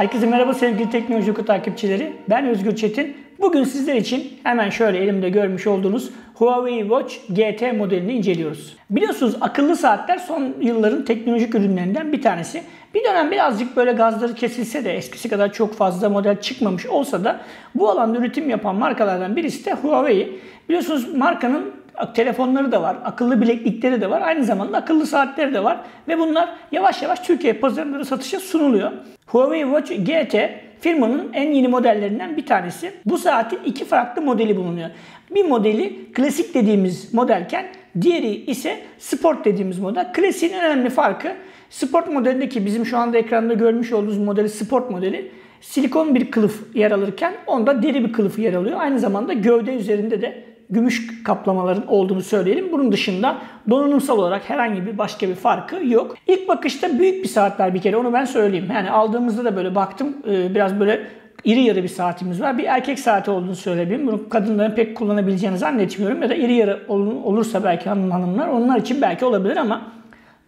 Herkese merhaba sevgili Teknoloji Oku takipçileri. Ben Özgür Çetin. Bugün sizler için hemen şöyle elimde görmüş olduğunuz Huawei Watch GT modelini inceliyoruz. Biliyorsunuz akıllı saatler son yılların teknolojik ürünlerinden bir tanesi. Bir dönem birazcık böyle gazları kesilse de eskisi kadar çok fazla model çıkmamış olsa da bu alanda üretim yapan markalardan birisi de Huawei. Biliyorsunuz markanın telefonları da var, akıllı bileklikleri de var, aynı zamanda akıllı saatleri de var ve bunlar yavaş yavaş Türkiye pazarında satışa sunuluyor. Huawei Watch GT firmanın en yeni modellerinden bir tanesi. Bu saatin iki farklı modeli bulunuyor. Bir modeli klasik dediğimiz modelken diğeri ise sport dediğimiz model. Klasiğin önemli farkı sport modelindeki bizim şu anda ekranda görmüş olduğumuz modeli sport modeli silikon bir kılıf yer alırken onda deri bir kılıf yer alıyor. Aynı zamanda gövde üzerinde de gümüş kaplamaların olduğunu söyleyelim. Bunun dışında donanımsal olarak herhangi bir başka bir farkı yok. İlk bakışta büyük bir saatler bir kere onu ben söyleyeyim. Yani aldığımızda da böyle baktım e, biraz böyle iri yarı bir saatimiz var. Bir erkek saati olduğunu söyleyebilirim. Bunu kadınların pek kullanabileceğini zannetmiyorum. Ya da iri yarı olursa belki hanım hanımlar onlar için belki olabilir ama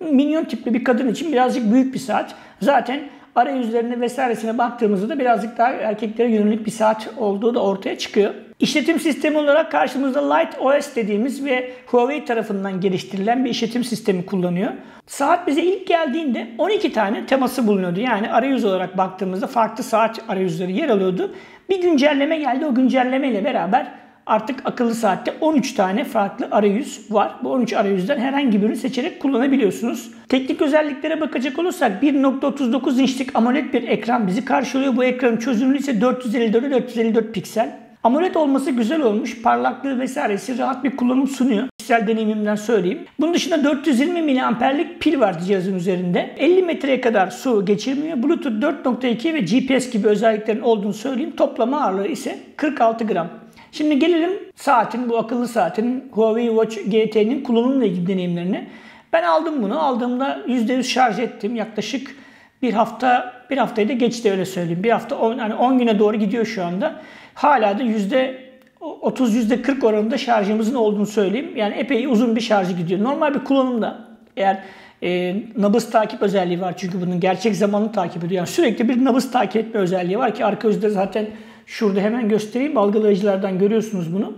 minyon tipli bir kadın için birazcık büyük bir saat. Zaten arayüzlerine vesairesine baktığımızda da birazcık daha erkeklere yönelik bir saat olduğu da ortaya çıkıyor. İşletim sistemi olarak karşımızda Light OS dediğimiz ve Huawei tarafından geliştirilen bir işletim sistemi kullanıyor. Saat bize ilk geldiğinde 12 tane teması bulunuyordu. Yani arayüz olarak baktığımızda farklı saat arayüzleri yer alıyordu. Bir güncelleme geldi. O güncelleme ile beraber artık akıllı saatte 13 tane farklı arayüz var. Bu 13 arayüzden herhangi birini seçerek kullanabiliyorsunuz. Teknik özelliklere bakacak olursak 1.39 inçlik AMOLED bir ekran bizi karşılıyor. Bu ekranın çözünürlüğü ise 454 454 piksel. AMOLED olması güzel olmuş. Parlaklığı vesairesi rahat bir kullanım sunuyor. Kişisel deneyimimden söyleyeyim. Bunun dışında 420 miliamperlik pil var cihazın üzerinde. 50 metreye kadar su geçirmiyor. Bluetooth 4.2 ve GPS gibi özelliklerin olduğunu söyleyeyim. Toplama ağırlığı ise 46 gram. Şimdi gelelim saatin, bu akıllı saatin Huawei Watch GT'nin kullanımla ilgili deneyimlerine. Ben aldım bunu. Aldığımda %100 şarj ettim. Yaklaşık bir hafta, bir haftayı da geçti öyle söyleyeyim. Bir hafta, 10, yani 10 güne doğru gidiyor şu anda. Hala da yüzde 30 yüzde 40 oranında şarjımızın olduğunu söyleyeyim. Yani epey uzun bir şarjı gidiyor. Normal bir kullanımda eğer e, nabız takip özelliği var çünkü bunun gerçek zamanlı takip ediyor. Yani sürekli bir nabız takip etme özelliği var ki arka yüzde zaten şurada hemen göstereyim. Algılayıcılardan görüyorsunuz bunu.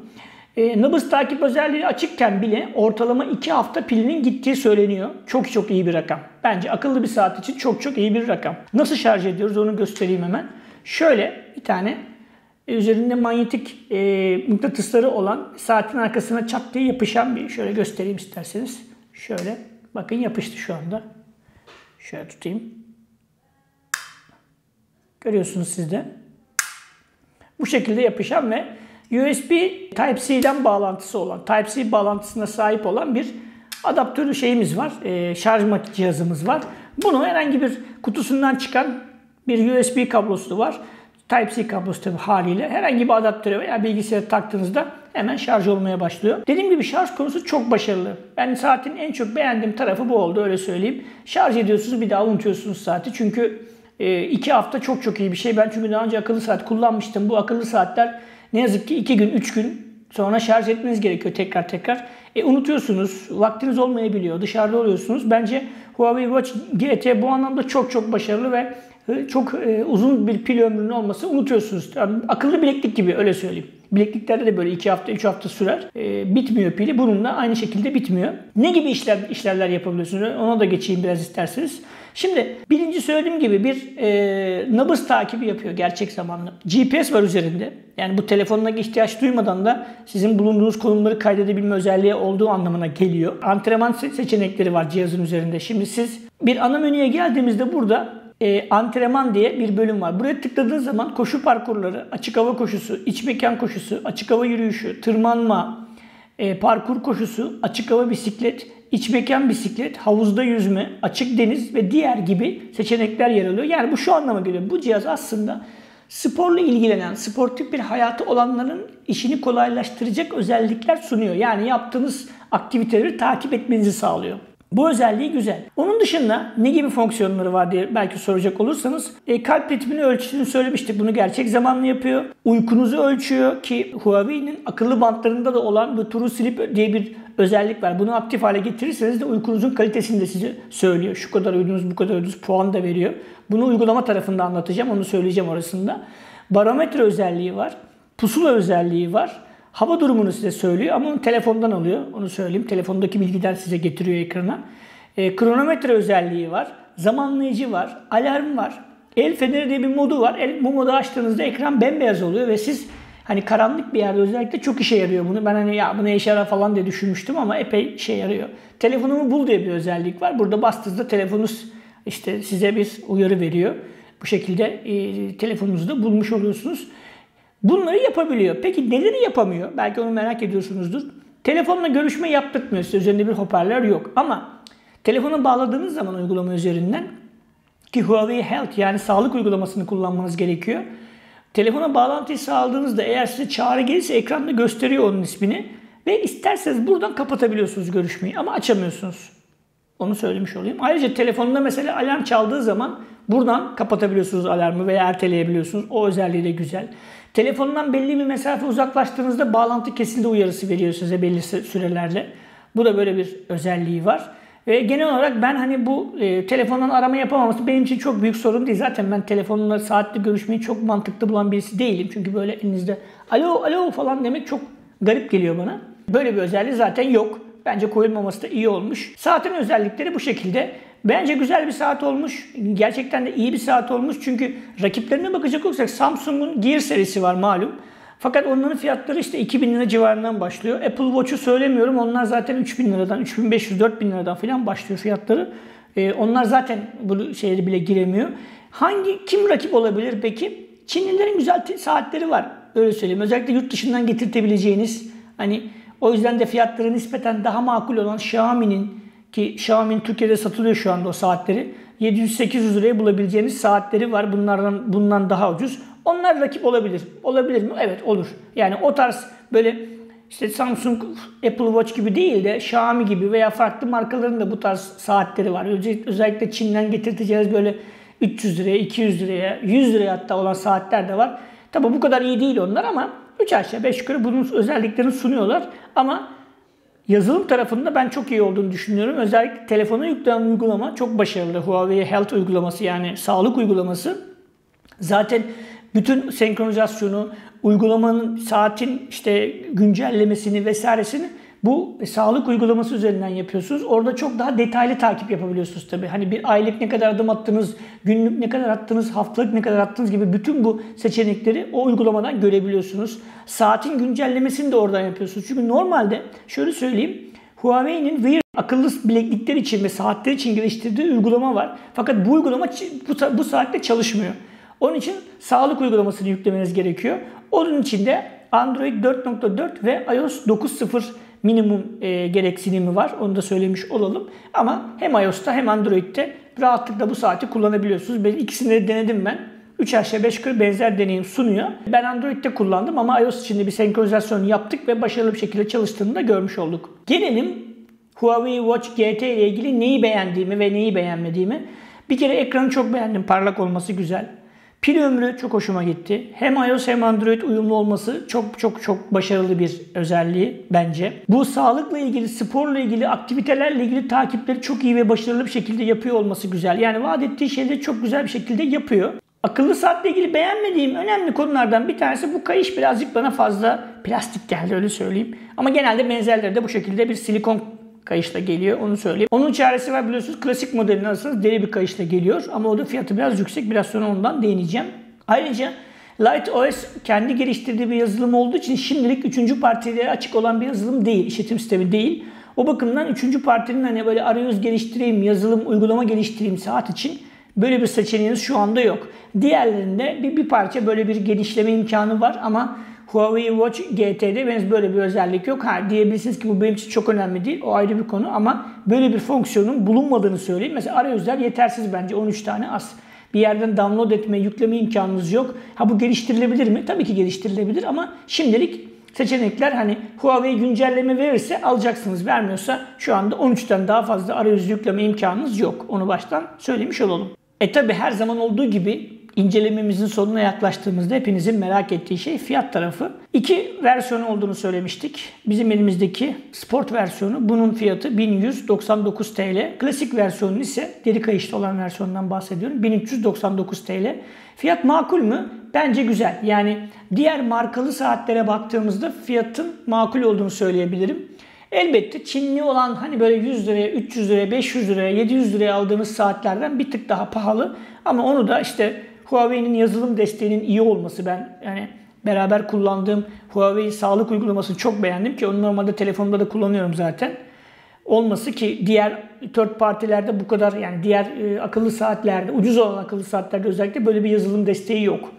E, nabız takip özelliği açıkken bile ortalama 2 hafta pilinin gittiği söyleniyor. Çok çok iyi bir rakam. Bence akıllı bir saat için çok çok iyi bir rakam. Nasıl şarj ediyoruz onu göstereyim hemen. Şöyle bir tane e, üzerinde manyetik e, mıknatısları olan saatin arkasına çat diye yapışan bir şöyle göstereyim isterseniz. Şöyle bakın yapıştı şu anda. Şöyle tutayım. Görüyorsunuz siz de. Bu şekilde yapışan ve USB Type-C'den bağlantısı olan, Type-C bağlantısına sahip olan bir adaptörü şeyimiz var. E, şarj cihazımız var. Bunu herhangi bir kutusundan çıkan bir USB kablosu var. Type-C kablosu tabi haliyle herhangi bir adaptöre veya bilgisayara taktığınızda hemen şarj olmaya başlıyor. Dediğim gibi şarj konusu çok başarılı. Ben saatin en çok beğendiğim tarafı bu oldu öyle söyleyeyim. Şarj ediyorsunuz bir daha unutuyorsunuz saati. Çünkü e, iki hafta çok çok iyi bir şey. Ben çünkü daha önce akıllı saat kullanmıştım. Bu akıllı saatler ne yazık ki iki gün, üç gün sonra şarj etmeniz gerekiyor tekrar tekrar. E, unutuyorsunuz, vaktiniz olmayabiliyor, dışarıda oluyorsunuz. Bence Huawei Watch GT bu anlamda çok çok başarılı ve e, çok e, uzun bir pil ömrünün olması unutuyorsunuz. Akıllı bileklik gibi öyle söyleyeyim. Bilekliklerde de böyle 2 hafta 3 hafta sürer. E, bitmiyor pili. Bunun da aynı şekilde bitmiyor. Ne gibi işler işlerler yapabiliyorsunuz? Ona da geçeyim biraz isterseniz. Şimdi birinci söylediğim gibi bir e, nabız takibi yapıyor gerçek zamanlı. GPS var üzerinde. Yani bu telefonuna ihtiyaç duymadan da sizin bulunduğunuz konumları kaydedebilme özelliği olduğu anlamına geliyor. Antrenman seçenekleri var cihazın üzerinde. Şimdi siz bir ana menüye geldiğimizde burada e, antrenman diye bir bölüm var. Buraya tıkladığınız zaman koşu parkurları, açık hava koşusu, iç mekan koşusu, açık hava yürüyüşü, tırmanma, e, parkur koşusu, açık hava bisiklet, iç mekan bisiklet, havuzda yüzme, açık deniz ve diğer gibi seçenekler yer alıyor. Yani bu şu anlama geliyor. Bu cihaz aslında sporla ilgilenen, sportif bir hayatı olanların işini kolaylaştıracak özellikler sunuyor. Yani yaptığınız aktiviteleri takip etmenizi sağlıyor. Bu özelliği güzel. Onun dışında ne gibi fonksiyonları var diye belki soracak olursanız e, kalp ritmini ölçtüğünü söylemiştik. Bunu gerçek zamanlı yapıyor. Uykunuzu ölçüyor ki Huawei'nin akıllı bantlarında da olan bu True Sleep diye bir özellik var. Bunu aktif hale getirirseniz de uykunuzun kalitesini de size söylüyor. Şu kadar uyudunuz, bu kadar uyudunuz puan da veriyor. Bunu uygulama tarafında anlatacağım. Onu söyleyeceğim arasında. Barometre özelliği var. Pusula özelliği var. Hava durumunu size söylüyor ama onu telefondan alıyor. Onu söyleyeyim. Telefondaki bilgiler size getiriyor ekrana. E, kronometre özelliği var. Zamanlayıcı var. Alarm var. El feneri diye bir modu var. El, bu modu açtığınızda ekran bembeyaz oluyor ve siz hani karanlık bir yerde özellikle çok işe yarıyor bunu. Ben hani ya bu ne işe yarar falan diye düşünmüştüm ama epey işe yarıyor. Telefonumu bul diye bir özellik var. Burada bastığınızda telefonunuz işte size bir uyarı veriyor. Bu şekilde e, telefonunuzda bulmuş oluyorsunuz. Bunları yapabiliyor. Peki neleri yapamıyor? Belki onu merak ediyorsunuzdur. Telefonla görüşme yaptırtmıyor size. Üzerinde bir hoparlör yok. Ama telefonu bağladığınız zaman uygulama üzerinden ki Huawei Health yani sağlık uygulamasını kullanmanız gerekiyor. Telefona bağlantıyı sağladığınızda eğer size çağrı gelirse ekranda gösteriyor onun ismini. Ve isterseniz buradan kapatabiliyorsunuz görüşmeyi ama açamıyorsunuz. Onu söylemiş olayım. Ayrıca telefonda mesela alarm çaldığı zaman buradan kapatabiliyorsunuz alarmı veya erteleyebiliyorsunuz. O özelliği de güzel. Telefondan belli bir mesafe uzaklaştığınızda bağlantı kesildi uyarısı veriyor size belli sürelerle. Bu da böyle bir özelliği var. Ve genel olarak ben hani bu e, telefondan arama yapamaması benim için çok büyük sorun değil. Zaten ben telefonla saatli görüşmeyi çok mantıklı bulan birisi değilim. Çünkü böyle elinizde alo alo falan demek çok garip geliyor bana. Böyle bir özelliği zaten yok. Bence koyulmaması da iyi olmuş. Saatin özellikleri bu şekilde. Bence güzel bir saat olmuş. Gerçekten de iyi bir saat olmuş. Çünkü rakiplerine bakacak olursak Samsung'un Gear serisi var malum. Fakat onların fiyatları işte 2000 lira civarından başlıyor. Apple Watch'u söylemiyorum. Onlar zaten 3000 liradan, 3500, 4000 liradan falan başlıyor fiyatları. Ee, onlar zaten bu şeyleri bile giremiyor. Hangi kim rakip olabilir peki? Çinlilerin güzel saatleri var. Öyle söyleyeyim. Özellikle yurt dışından getirtebileceğiniz hani o yüzden de fiyatları nispeten daha makul olan Xiaomi'nin ki Xiaomi'nin Türkiye'de satılıyor şu anda o saatleri. 700-800 liraya bulabileceğiniz saatleri var. Bunlardan bundan daha ucuz. Onlar rakip olabilir. Olabilir mi? Evet olur. Yani o tarz böyle işte Samsung, Apple Watch gibi değil de Xiaomi gibi veya farklı markaların da bu tarz saatleri var. Özellikle Çin'den getirteceğiz böyle 300 liraya, 200 liraya, 100 liraya hatta olan saatler de var. Tabi bu kadar iyi değil onlar ama 3 aşağı 5 yukarı bunun özelliklerini sunuyorlar. Ama yazılım tarafında ben çok iyi olduğunu düşünüyorum. Özellikle telefona yüklenen uygulama çok başarılı. Huawei Health uygulaması yani sağlık uygulaması. Zaten bütün senkronizasyonu, uygulamanın saatin işte güncellemesini vesairesini bu sağlık uygulaması üzerinden yapıyorsunuz. Orada çok daha detaylı takip yapabiliyorsunuz tabii. Hani bir aylık ne kadar adım attınız, günlük ne kadar attınız, haftalık ne kadar attınız gibi bütün bu seçenekleri o uygulamadan görebiliyorsunuz. Saatin güncellemesini de oradan yapıyorsunuz. Çünkü normalde şöyle söyleyeyim. Huawei'nin Wear akıllı bileklikler için ve saatler için geliştirdiği uygulama var. Fakat bu uygulama bu, bu saatte çalışmıyor. Onun için sağlık uygulamasını yüklemeniz gerekiyor. Onun için de Android 4.4 ve iOS 9.0 minimum e, gereksinimi var. Onu da söylemiş olalım. Ama hem iOS'ta hem Android'te rahatlıkla bu saati kullanabiliyorsunuz. Ben ikisini de denedim ben. 3 aşağı 5 yukarı benzer deneyim sunuyor. Ben Android'de kullandım ama iOS için de bir senkronizasyon yaptık ve başarılı bir şekilde çalıştığını da görmüş olduk. Gelelim Huawei Watch GT ile ilgili neyi beğendiğimi ve neyi beğenmediğimi. Bir kere ekranı çok beğendim. Parlak olması güzel. Pil ömrü çok hoşuma gitti. Hem iOS hem Android uyumlu olması çok çok çok başarılı bir özelliği bence. Bu sağlıkla ilgili, sporla ilgili, aktivitelerle ilgili takipleri çok iyi ve başarılı bir şekilde yapıyor olması güzel. Yani vaat ettiği şeyleri çok güzel bir şekilde yapıyor. Akıllı saatle ilgili beğenmediğim önemli konulardan bir tanesi bu kayış birazcık bana fazla plastik geldi öyle söyleyeyim. Ama genelde benzerleri de bu şekilde bir silikon kayışla geliyor onu söyleyeyim. Onun çaresi var biliyorsunuz klasik modelini alırsanız deri bir kayışla geliyor ama o da fiyatı biraz yüksek biraz sonra ondan değineceğim. Ayrıca Light OS kendi geliştirdiği bir yazılım olduğu için şimdilik üçüncü partilere açık olan bir yazılım değil, işletim sistemi değil. O bakımdan üçüncü partinin hani böyle arayüz geliştireyim, yazılım, uygulama geliştireyim saat için böyle bir seçeneğiniz şu anda yok. Diğerlerinde bir, bir parça böyle bir genişleme imkanı var ama Huawei Watch GT'de henüz böyle bir özellik yok. Ha diyebilirsiniz ki bu benim için çok önemli değil. O ayrı bir konu ama böyle bir fonksiyonun bulunmadığını söyleyeyim. Mesela arayüzler yetersiz bence 13 tane az. Bir yerden download etme, yükleme imkanınız yok. Ha bu geliştirilebilir mi? Tabii ki geliştirilebilir ama şimdilik seçenekler hani Huawei güncelleme verirse alacaksınız. Vermiyorsa şu anda 13'ten daha fazla arayüz yükleme imkanınız yok. Onu baştan söylemiş olalım. E tabi her zaman olduğu gibi incelememizin sonuna yaklaştığımızda hepinizin merak ettiği şey fiyat tarafı. İki versiyon olduğunu söylemiştik. Bizim elimizdeki sport versiyonu bunun fiyatı 1199 TL. Klasik versiyonu ise deri kayışlı olan versiyonundan bahsediyorum. 1399 TL. Fiyat makul mü? Bence güzel. Yani diğer markalı saatlere baktığımızda fiyatın makul olduğunu söyleyebilirim. Elbette Çinli olan hani böyle 100 liraya, 300 liraya, 500 liraya, 700 liraya aldığımız saatlerden bir tık daha pahalı. Ama onu da işte Huawei'nin yazılım desteğinin iyi olması ben yani beraber kullandığım Huawei sağlık uygulamasını çok beğendim ki onu normalde telefonumda da kullanıyorum zaten. Olması ki diğer third partilerde bu kadar yani diğer e, akıllı saatlerde ucuz olan akıllı saatlerde özellikle böyle bir yazılım desteği yok.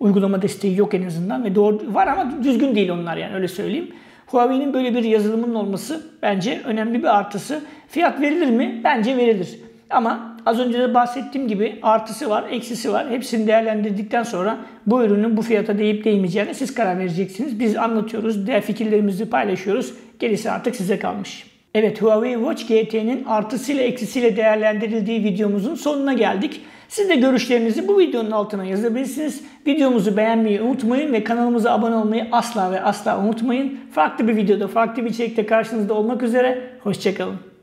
Uygulama desteği yok en azından ve doğru var ama düzgün değil onlar yani öyle söyleyeyim. Huawei'nin böyle bir yazılımının olması bence önemli bir artısı. Fiyat verilir mi? Bence verilir. Ama az önce de bahsettiğim gibi artısı var, eksisi var. Hepsini değerlendirdikten sonra bu ürünün bu fiyata değip değmeyeceğine siz karar vereceksiniz. Biz anlatıyoruz, diğer fikirlerimizi paylaşıyoruz. Gerisi artık size kalmış. Evet Huawei Watch GT'nin artısıyla eksisiyle değerlendirildiği videomuzun sonuna geldik. Siz de görüşlerinizi bu videonun altına yazabilirsiniz. Videomuzu beğenmeyi unutmayın ve kanalımıza abone olmayı asla ve asla unutmayın. Farklı bir videoda, farklı bir içerikte karşınızda olmak üzere. Hoşçakalın.